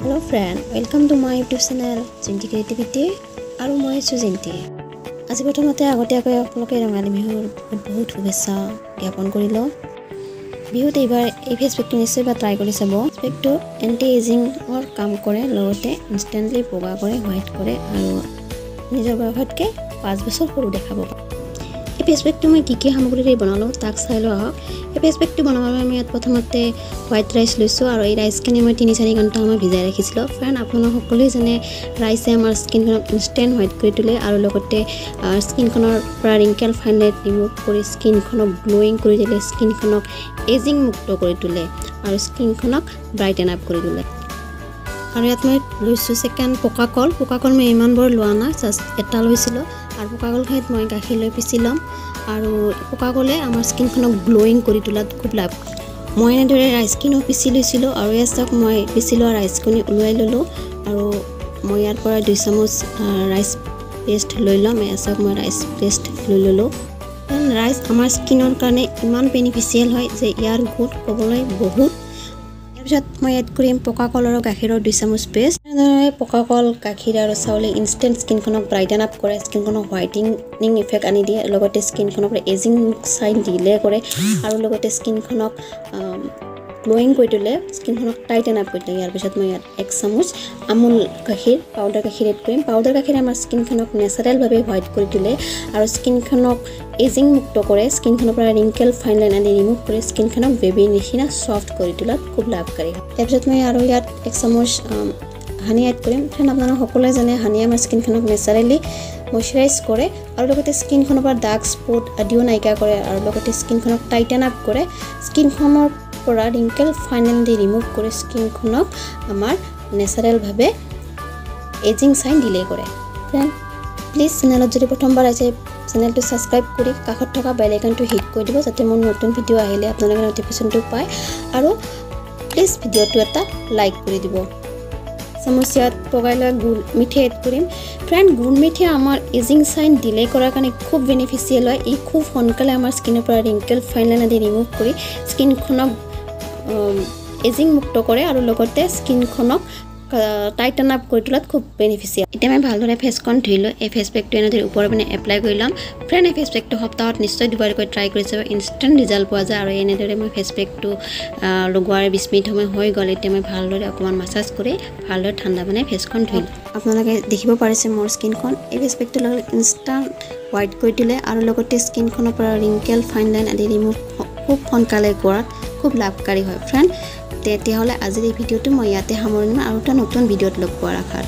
Hello' friend welcome to my YouTube channel Jinti creativity আৰু মই আছোঁ জিন্তি। আজি প্ৰথমতে আগতীয়াকৈ আপোনালোকে ৰঙালী বিহুৰ বহুত শুভেচ্ছা জ্ঞাপন কৰি লওঁ। বিহুত এইবাৰ এই ফেচ পেকটো নিশ্চয় বা ট্ৰাই কৰি চাব। পেকটো এণ্টি এজিঙৰ কাম কৰে লগতে ইনষ্টেণ্টলি বগা কৰে হোৱাইট কৰে আৰু নিজৰ বয়সতকৈ পাঁচ বছৰ সৰু দেখাব। পাৰে ফেচ পেকটো মই কি কি সামগ্ৰীৰে বনালোঁ তাক চাই লওঁ আহক। এই ফেচ পেকটো বনাবৰ বাবে মই ইয়াত প্ৰথমতে হোৱাইট ৰাইচ লৈছোঁ আৰু এই ৰাইচখিনি মই তিনি চাৰি ঘণ্টা মই ভিজাই ৰাখিছিলোঁ। ফ্ৰেণ্ড আপোনালোক সকলোৱে যেনে ৰাইচে আমাৰ স্কিনখনক ইনষ্টেণ্ট হোৱাইট কৰি তোলে আৰু লগতে স্কিনখনৰ পৰা ৰিংকেল ফাইন লাইট ৰিমুভ কৰি স্কিনখনক গ্ল'য়িং কৰি তোলে স্কিনখনক এজিং মুক্ত কৰি তোলে আৰু স্কিনখনক ব্ৰাইটেন আপ কৰি তোলে। আৰু ইয়াত মই লৈছোঁ ছেকেণ্ড পকা কল পকা কল মই ইমানবোৰ লোৱা নাই জাষ্ট এটা লৈছিলোঁ। আৰু পকা কল ঠাইত মই গাখীৰ লৈ পিচি ল'ম। আৰু পকা কলে আমাৰ স্কিনখনক গ্ল'য়িং কৰি তোলাত খুব লাভ। মই এনেদৰে ৰাইচখিনিও পিচি লৈছিলোঁ আৰু চাওক মই পিচি লোৱা ৰাইচখিনি ওলোৱাই ল'লোঁ। আৰু মই ইয়াৰ পৰা দুই চামুচ ৰাইচ পেষ্ট লৈ ল'ম। চাওক মই ৰাইচ পেষ্ট লৈ ল'লোঁ। ৰাইচ আমাৰ স্কিনৰ কাৰণে ইমান বেনিফিচিয়েল হয় যে ইয়াৰ গুণ ক'বলৈ বহুত তাৰপিছত মই এড কৰিম পকা কল আৰু গাখীৰৰ দুই চামুচ পেষ্ট। এনেদৰে পকা কল গাখীৰ আৰু চাউলে ইনষ্টেণ্ট স্কিনখনক ব্ৰাইটেন আপ কৰে স্কিনখনক হোৱাইটিং ইফেক্ট আনি দিয়ে লগতে স্কিনখনক এজিং চাইন ডিলে কৰে আৰু লগতে স্কিনখনক গ্ল'য়িং কৰি তোলে স্কিনখনক টাইটেন আপ কৰি তোলে। ইয়াৰ পিছত মই ইয়াত এক চামুচ আমুল গাখীৰ পাউডাৰ গাখীৰ এড কৰিম। পাউডাৰ গাখীৰে আমাৰ স্কিনখনক নেচাৰেলভাৱে হোৱাইট কৰি তোলে আৰু স্কিনখনক এজিং মুক্ত কৰে। স্কিনখনৰ পৰা ৰিংকেল ফাইন লাইন আদি ৰিমুভ কৰি স্কিনখনক বেবীৰ নিচিনা ছফ্ট কৰি তোলাত খুব লাভকাৰী তাৰপিছত মই আৰু ইয়াত এক চামুচ হানি এড কৰিম। ফ্ৰেণ্ড আপোনালোক সকলোৱে জানে হানিয়ে আমাৰ স্কিনখনক নেচাৰেলি মইশ্চাৰাইজ কৰে আৰু লগতে স্কিনখনৰ পৰা ডাৰ্ক স্পট আদিও নাইকিয়া কৰে আৰু লগতে স্কিনখনক টাইটেন আপ কৰে। স্কিনখনৰ পৰা ৰিংকেল ফাইনেল দি ৰিমুভ কৰি স্কিনখনক আমাৰ নেচাৰেলভাৱে এজিং চাইন ডিলে কৰে। ফ্ৰেণ্ড প্লিজ চেনেলত যদি প্ৰথমবাৰ আছে চেনেলটো ছাবস্ক্ৰাইব কৰি কাষত থকা বেল আইকনটো হিট কৰি দিব যাতে মোৰ নতুন ভিডিঅ' আহিলে আপোনালোকে নটিফিকেশ্যনটো পায় আৰু প্লিজ ভিডিঅ'টো এটা লাইক কৰি দিব। চামুচ ইয়াত পগাই লৈ গুড় মিঠে এড কৰিম। ফ্ৰেণ্ড গুড় মিঠে আমাৰ এজিং চাইন ডিলে কৰাৰ কাৰণে খুব বেনিফিচিয়েল হয়। ই খুব সোনকালে আমাৰ স্কিনৰ পৰা ৰিংকেল ফাইন লাইন আদি ৰিমুভ কৰি স্কিনখনক এজিং মুক্ত কৰে আৰু লগতে স্কিনখনক টাইটন আপ কৰি তোলাত খুব বেনিফিচিয়েল এতিয়া মই ভালদৰে ফেচখন ধুই লৈ এই ফেচ পেকটো এনেদৰে ওপৰৰ পিনে এপ্লাই কৰি ল'ম ফ্ৰেণ্ড এই ফেচ পেকটো সপ্তাহত নিশ্চয় দুবাৰকৈ ট্ৰাই কৰি চাব ইনষ্টেণ্ট ৰিজাল্ট পোৱা যায়। আৰু এনেদৰে মই ফেচ পেকটো লগোৱাৰ বিছ মিনিট সময় হৈ গ'ল এতিয়া মই ভালদৰে অকণমান মাছাজ কৰি ভালদৰে ঠাণ্ডা বনাই ফেচখন ধুই লওঁ আপোনালোকে দেখিব পাৰিছে মোৰ স্কিনখন এই ফেচ পেকটোৰ লগত ইনষ্টাণ্ট হোৱাইট কৰি তোলে আৰু লগতে স্কিনখনৰ পৰা ৰিংকেল ফাইন লাইন আদি ৰিমুভ খুব সোনকালে কৰাত খুব লাভকাৰী হয়। ফ্ৰেণ্ড তেতিয়াহ'লে আজিৰ এই ভিডিঅ'টো মই ইয়াতে সামৰণি আৰু এটা নতুন ভিডিঅ'ত লগ পোৱাৰ আশাত